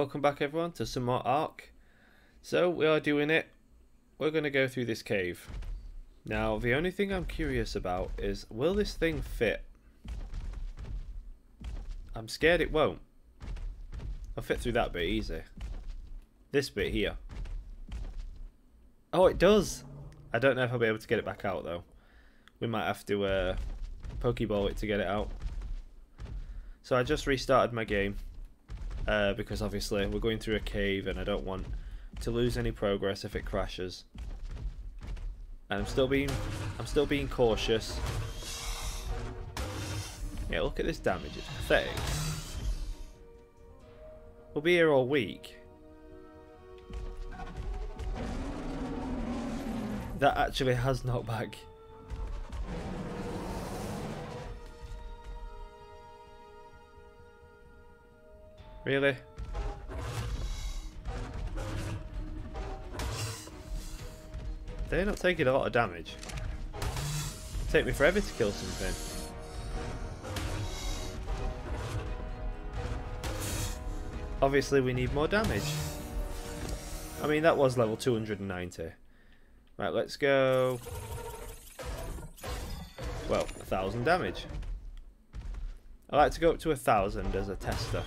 Welcome back everyone to some more Ark. So we are doing it. We're going to go through this cave. Now the only thing I'm curious about is will this thing fit? I'm scared it won't. I'll fit through that bit easy. This bit here. Oh it does! I don't know if I'll be able to get it back out though. We might have to uh, Pokeball it to get it out. So I just restarted my game uh, because obviously we're going through a cave and I don't want to lose any progress if it crashes. And I'm still being I'm still being cautious. Yeah, look at this damage, it's pathetic. We'll be here all week. That actually has knockback. Really? They're not taking a lot of damage. Take me forever to kill something. Obviously we need more damage. I mean that was level 290. Right, let's go... Well, a thousand damage. I like to go up to a thousand as a tester.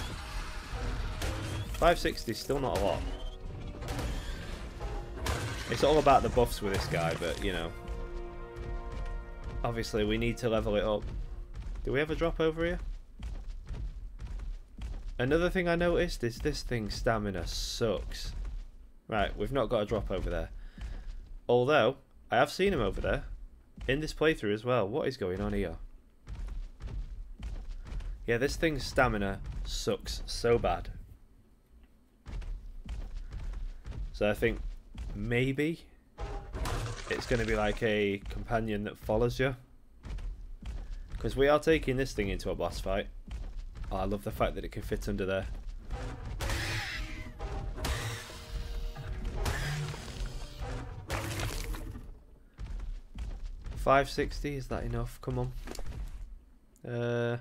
560 is still not a lot. It's all about the buffs with this guy, but, you know. Obviously, we need to level it up. Do we have a drop over here? Another thing I noticed is this thing's stamina sucks. Right, we've not got a drop over there. Although, I have seen him over there. In this playthrough as well. What is going on here? Yeah, this thing's stamina sucks so bad. So I think maybe it's going to be like a companion that follows you. Because we are taking this thing into a boss fight. Oh, I love the fact that it can fit under there. Five sixty is that enough? Come on. Uh,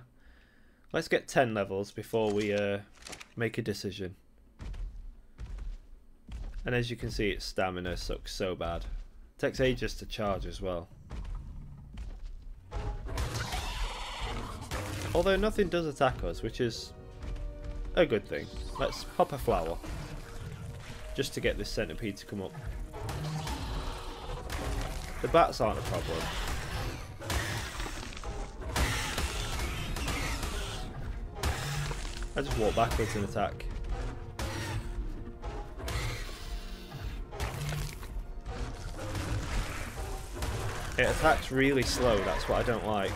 let's get ten levels before we uh, make a decision. And as you can see, its stamina sucks so bad. It takes ages to charge as well. Although nothing does attack us, which is a good thing. Let's pop a flower. Just to get this centipede to come up. The bats aren't a problem. I just walk backwards and attack. It attacks really slow, that's what I don't like.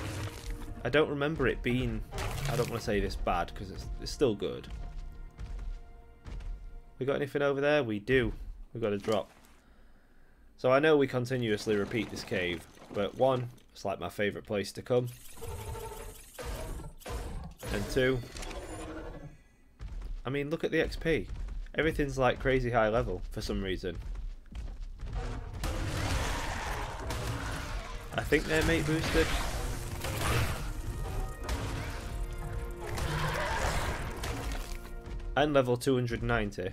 I don't remember it being, I don't want to say this bad because it's, it's still good. We got anything over there? We do. We've got a drop. So I know we continuously repeat this cave, but one, it's like my favourite place to come. And two, I mean look at the XP. Everything's like crazy high level for some reason. I think they're mate boosted. And level 290.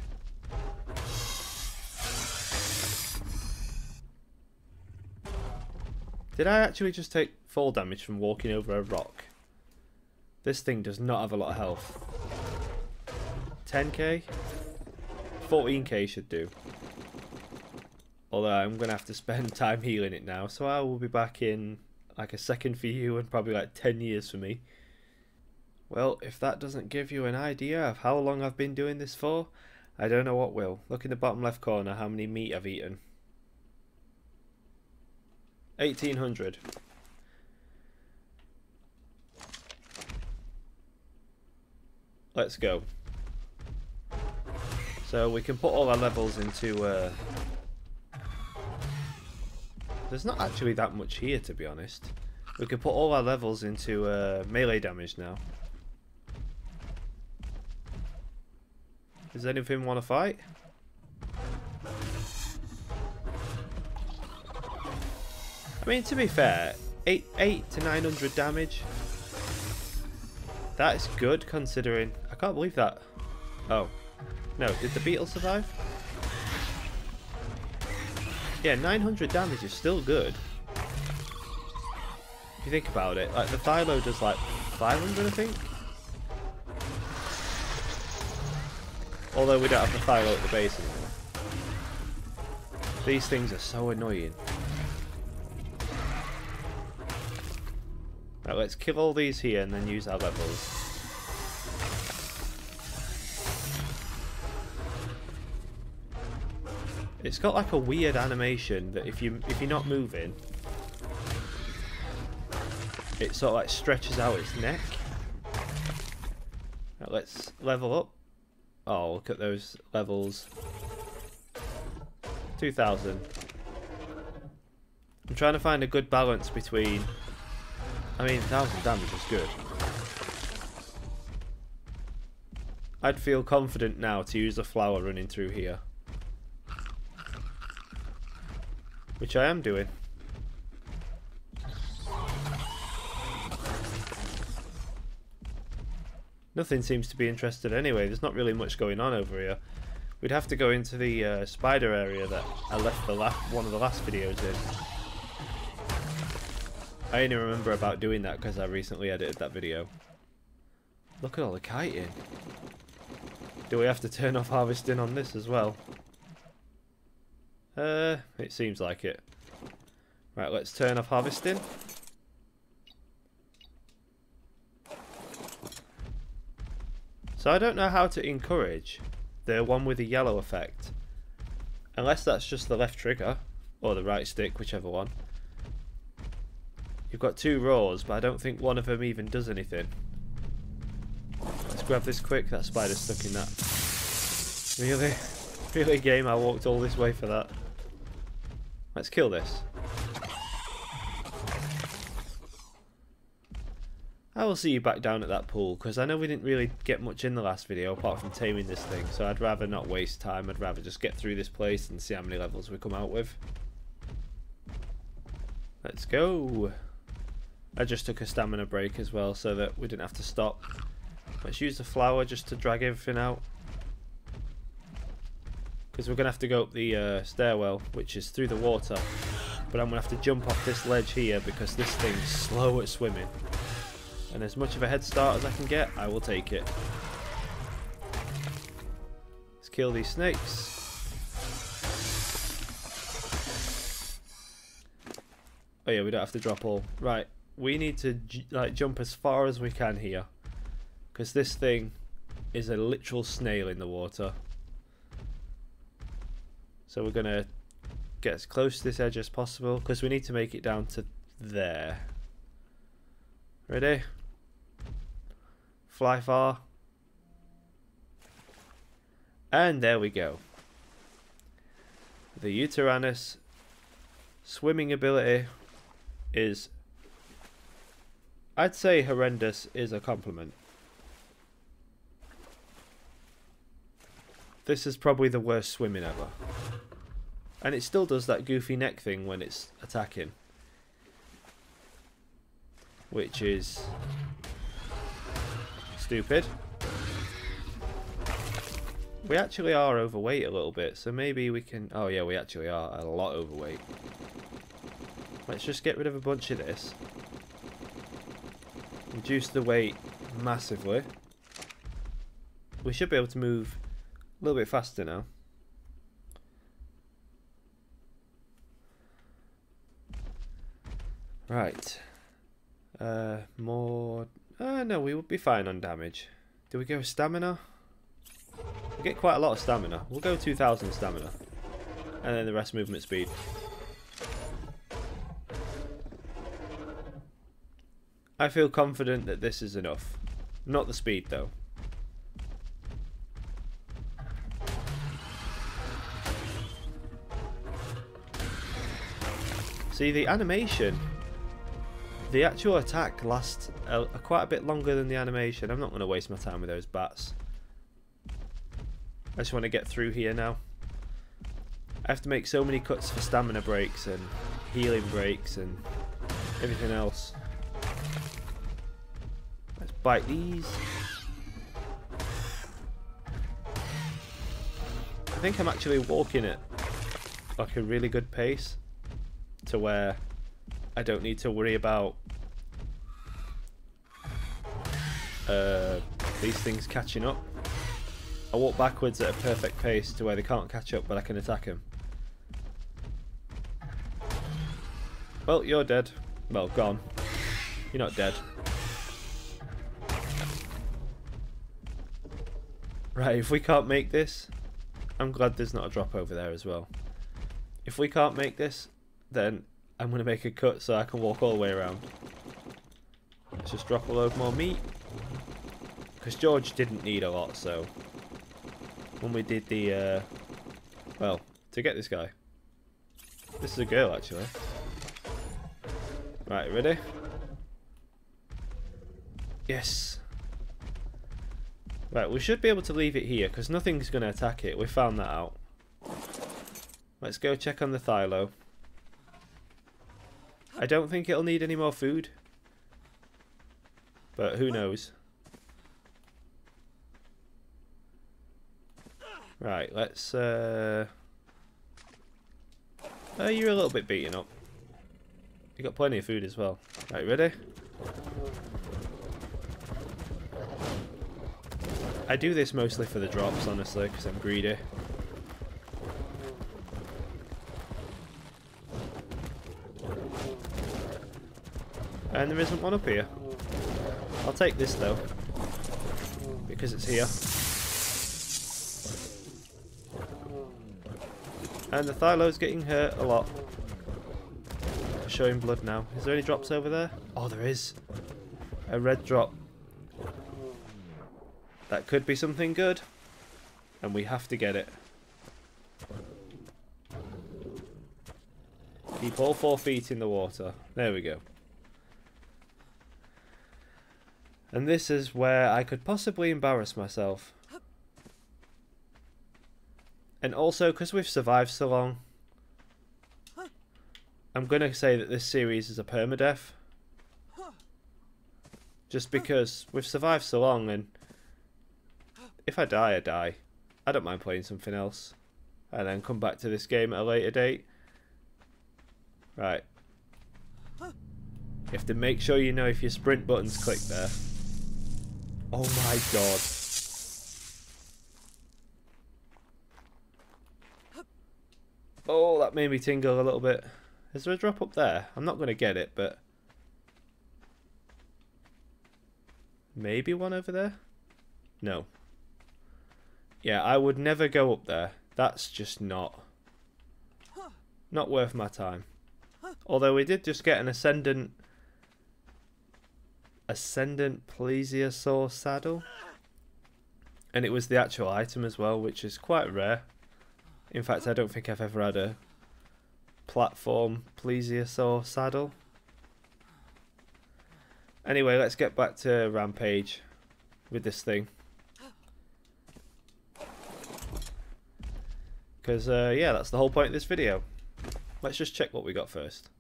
Did I actually just take fall damage from walking over a rock? This thing does not have a lot of health. 10k? 14k should do. Although I'm going to have to spend time healing it now. So I will be back in like a second for you and probably like 10 years for me. Well, if that doesn't give you an idea of how long I've been doing this for, I don't know what will. Look in the bottom left corner how many meat I've eaten. 1800. Let's go. So we can put all our levels into uh, there's not actually that much here, to be honest. We could put all our levels into uh, melee damage now. Does anything want to fight? I mean, to be fair, 8, eight to 900 damage. That is good considering... I can't believe that. Oh. No, did the beetle survive? Yeah, 900 damage is still good. If you think about it, like the Thylo does like 500 I think? Although we don't have the Thylo at the base anymore. These things are so annoying. Right, let's kill all these here and then use our levels. It's got like a weird animation that if you if you're not moving, it sort of like stretches out its neck. Let's level up. Oh, look at those levels. 2000. I'm trying to find a good balance between... I mean, 1000 damage is good. I'd feel confident now to use a flower running through here. Which I am doing. Nothing seems to be interested anyway. There's not really much going on over here. We'd have to go into the uh, spider area that I left the last one of the last videos in. I only remember about doing that because I recently edited that video. Look at all the kiting. Do we have to turn off harvesting on this as well? Uh, it seems like it. Right, let's turn off harvesting. So I don't know how to encourage the one with the yellow effect. Unless that's just the left trigger, or the right stick, whichever one. You've got two roars, but I don't think one of them even does anything. Let's grab this quick, that spider's stuck in that. Really? Really game, I walked all this way for that. Let's kill this. I will see you back down at that pool, because I know we didn't really get much in the last video apart from taming this thing, so I'd rather not waste time, I'd rather just get through this place and see how many levels we come out with. Let's go! I just took a stamina break as well so that we didn't have to stop. Let's use the flower just to drag everything out. Because we're going to have to go up the uh, stairwell, which is through the water. But I'm going to have to jump off this ledge here because this thing's slow at swimming. And as much of a head start as I can get, I will take it. Let's kill these snakes. Oh yeah, we don't have to drop all. Right, we need to like jump as far as we can here. Because this thing is a literal snail in the water. So we're going to get as close to this edge as possible because we need to make it down to there. Ready? Fly far. And there we go. The Yutyrannus swimming ability is, I'd say horrendous is a compliment. This is probably the worst swimming ever. And it still does that goofy neck thing when it's attacking. Which is stupid. We actually are overweight a little bit, so maybe we can... Oh yeah, we actually are a lot overweight. Let's just get rid of a bunch of this. Reduce the weight massively. We should be able to move a little bit faster now. Right. Uh, more... Uh, no, we will be fine on damage. Do we go stamina? We get quite a lot of stamina. We'll go 2000 stamina. And then the rest movement speed. I feel confident that this is enough. Not the speed though. See, the animation, the actual attack lasts a, a quite a bit longer than the animation. I'm not going to waste my time with those bats. I just want to get through here now. I have to make so many cuts for stamina breaks and healing breaks and everything else. Let's bite these. I think I'm actually walking at like a really good pace to where I don't need to worry about uh, these things catching up. I walk backwards at a perfect pace to where they can't catch up but I can attack them. Well, you're dead. Well, gone. You're not dead. Right, if we can't make this, I'm glad there's not a drop over there as well. If we can't make this, then I'm going to make a cut so I can walk all the way around. Let's just drop a load more meat. Because George didn't need a lot, so... When we did the, uh... Well, to get this guy. This is a girl, actually. Right, ready? Yes. Right, we should be able to leave it here because nothing's going to attack it. We found that out. Let's go check on the Thylo. I don't think it'll need any more food. But who knows. Right, let's... Uh... Oh, you're a little bit beaten up. You got plenty of food as well. Right, ready? I do this mostly for the drops, honestly, because I'm greedy. And there isn't one up here. I'll take this though, because it's here. And the Thylo's getting hurt a lot. Showing blood now. Is there any drops over there? Oh, there is. A red drop. That could be something good. And we have to get it. Keep all four feet in the water. There we go. And this is where I could possibly embarrass myself. And also, because we've survived so long, I'm going to say that this series is a permadeath. Just because we've survived so long and if I die, I die. I don't mind playing something else. And then come back to this game at a later date. Right. You have to make sure you know if your sprint button's clicked there. Oh my god. Oh, that made me tingle a little bit. Is there a drop up there? I'm not going to get it, but... Maybe one over there? No. Yeah, I would never go up there. That's just not... Not worth my time. Although we did just get an Ascendant... Ascendant Plesiosaur saddle. And it was the actual item as well, which is quite rare. In fact, I don't think I've ever had a platform plesiosaur saddle. Anyway, let's get back to Rampage with this thing. Because, uh, yeah, that's the whole point of this video. Let's just check what we got first.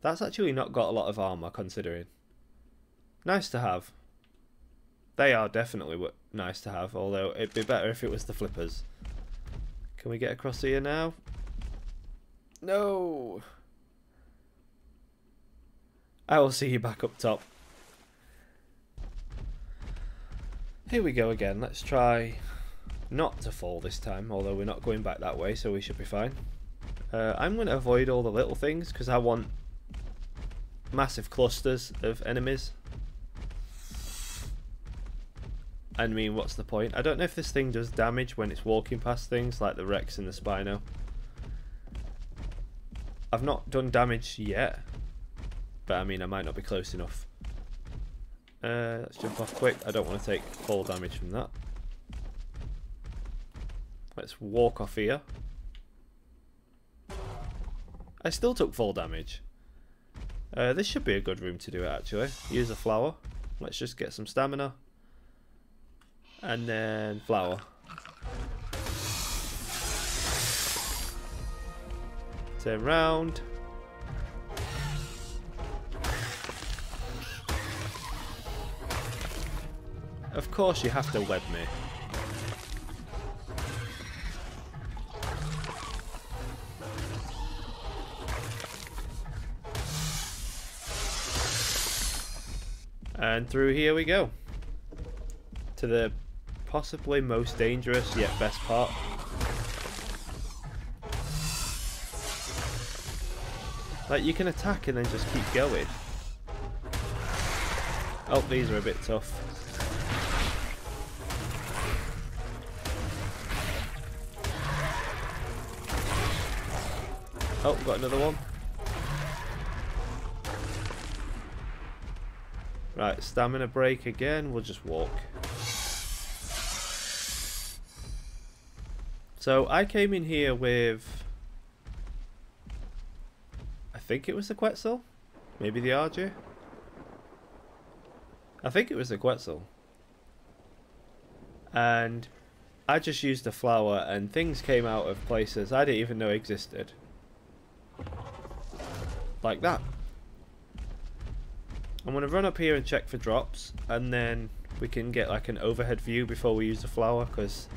That's actually not got a lot of armor, considering. Nice to have. They are definitely nice to have, although it'd be better if it was the flippers. Can we get across here now? No! I will see you back up top. Here we go again. Let's try not to fall this time, although we're not going back that way, so we should be fine. Uh, I'm going to avoid all the little things because I want massive clusters of enemies. I mean, what's the point? I don't know if this thing does damage when it's walking past things like the Rex and the Spino. I've not done damage yet, but I mean, I might not be close enough. Uh, let's jump off quick. I don't want to take full damage from that. Let's walk off here. I still took full damage. Uh, this should be a good room to do it actually. Use a flower. Let's just get some stamina and then flower. Turn round. Of course you have to web me. And through here we go. To the possibly most dangerous yet best part. Like you can attack and then just keep going. Oh, these are a bit tough. Oh, got another one. Right, stamina break again. We'll just walk. So I came in here with... I think it was the Quetzal? Maybe the Argy? I think it was the Quetzal. And I just used the flower and things came out of places I didn't even know existed. Like that. I'm going to run up here and check for drops and then we can get like an overhead view before we use the flower because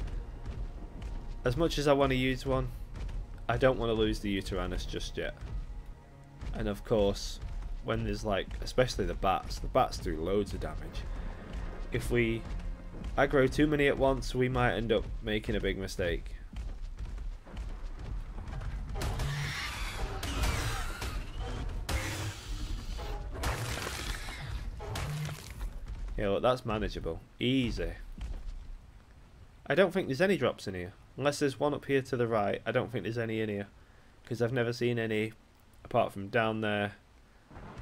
as much as I want to use one I don't want to lose the Yutyrannus just yet. And of course when there's like, especially the bats, the bats do loads of damage. If we aggro too many at once, we might end up making a big mistake. Yeah, look, that's manageable. Easy. I don't think there's any drops in here. Unless there's one up here to the right, I don't think there's any in here. Because I've never seen any apart from down there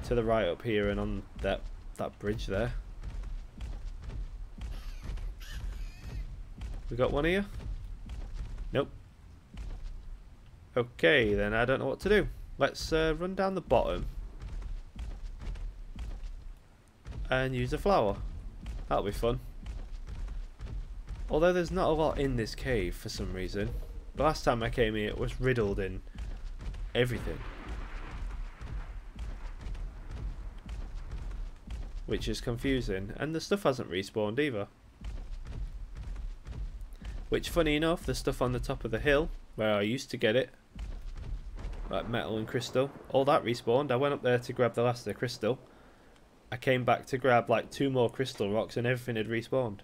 to the right up here and on that that bridge there. We got one here? Nope. Okay, then I don't know what to do. Let's uh, run down the bottom and use a flower. That'll be fun. Although there's not a lot in this cave for some reason. The last time I came here it was riddled in everything. which is confusing. And the stuff hasn't respawned either. Which, funny enough, the stuff on the top of the hill, where I used to get it, like metal and crystal, all that respawned. I went up there to grab the last of the crystal. I came back to grab like two more crystal rocks and everything had respawned.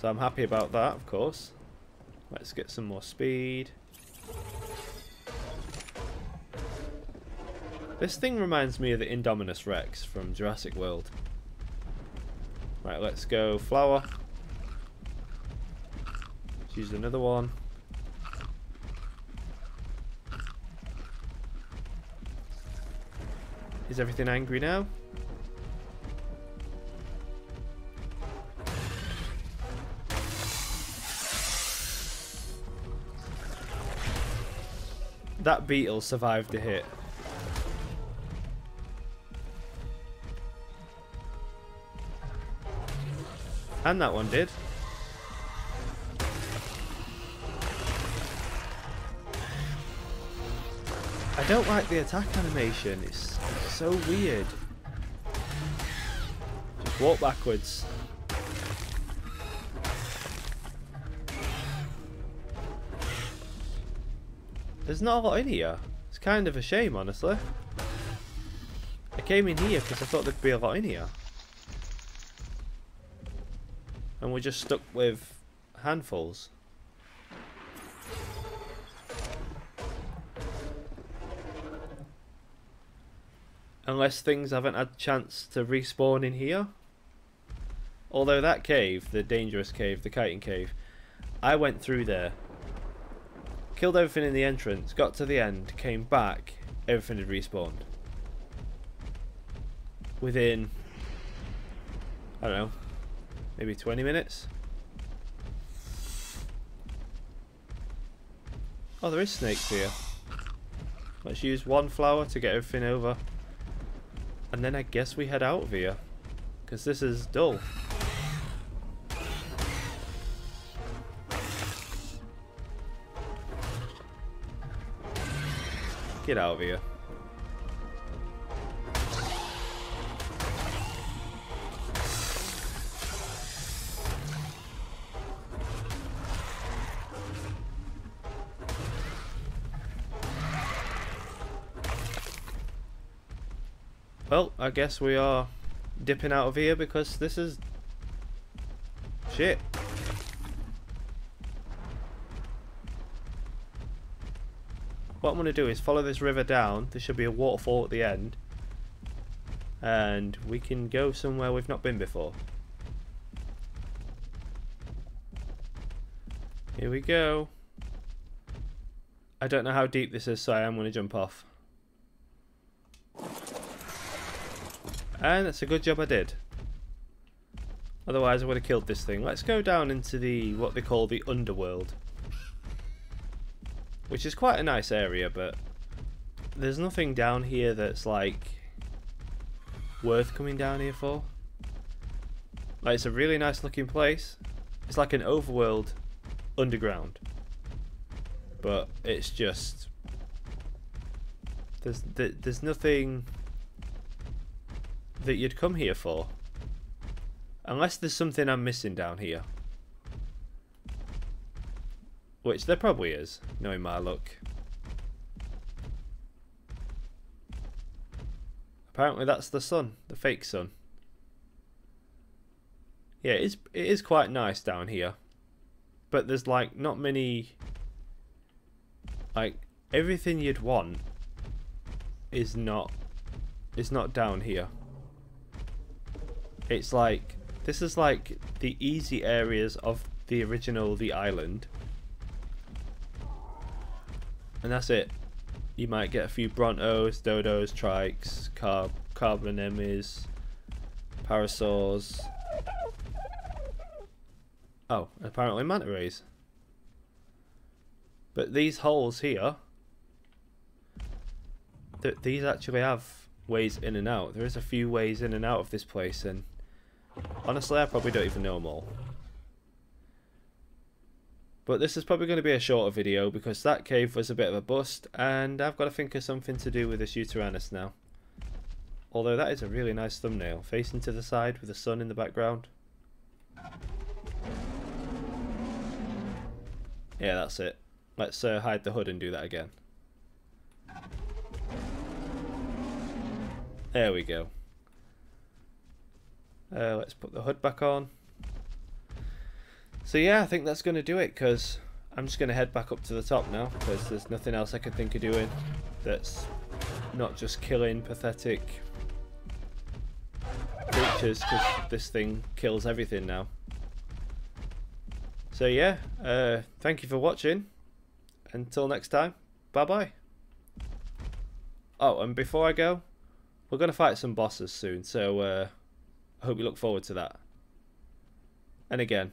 So I'm happy about that, of course. Let's get some more speed. This thing reminds me of the Indominus Rex from Jurassic World. Right, let's go flower. Let's use another one. Is everything angry now? That beetle survived the hit. And that one did. I don't like the attack animation. It's, so weird. Just walk backwards. There's not a lot in here. It's kind of a shame, honestly. I came in here because I thought there'd be a lot in here. And we're just stuck with handfuls. Unless things haven't had a chance to respawn in here. Although that cave, the dangerous cave, the kiting cave, I went through there. Killed everything in the entrance, got to the end, came back, everything had respawned. Within, I don't know, maybe 20 minutes. Oh, there is snakes here. Let's use one flower to get everything over. And then I guess we head out of here. Because this is dull. Get out of here. Well, I guess we are dipping out of here because this is shit. What I'm going to do is follow this river down. There should be a waterfall at the end. And we can go somewhere we've not been before. Here we go. I don't know how deep this is, so I am going to jump off. And that's a good job I did. Otherwise I would have killed this thing. Let's go down into the what they call the underworld. Which is quite a nice area, but there's nothing down here that's like worth coming down here for. Like it's a really nice looking place. It's like an overworld underground. But it's just there's there's nothing that you'd come here for. Unless there's something I'm missing down here. Which there probably is, knowing my luck. Apparently that's the sun, the fake sun. Yeah, it is, it is quite nice down here. But there's like not many... Like, everything you'd want is not is not down here. It's like this is like the easy areas of the original The Island. And that's it. You might get a few Brontos, Dodos, Trikes, Carb, Carbonemys, Parasaurs. Oh, apparently manta rays. But these holes here, th these actually have ways in and out. There is a few ways in and out of this place and Honestly, I probably don't even know them all. But this is probably going to be a shorter video because that cave was a bit of a bust and I've got to think of something to do with this Yutyrannus now. Although that is a really nice thumbnail, facing to the side with the sun in the background. Yeah, that's it. Let's uh, hide the hood and do that again. There we go. Uh, let's put the hood back on. So yeah, I think that's going to do it because I'm just going to head back up to the top now because there's nothing else I can think of doing that's not just killing pathetic creatures because this thing kills everything now. So yeah, uh, thank you for watching. Until next time, bye bye. Oh, and before I go, we're going to fight some bosses soon, so uh, I hope you look forward to that. And again,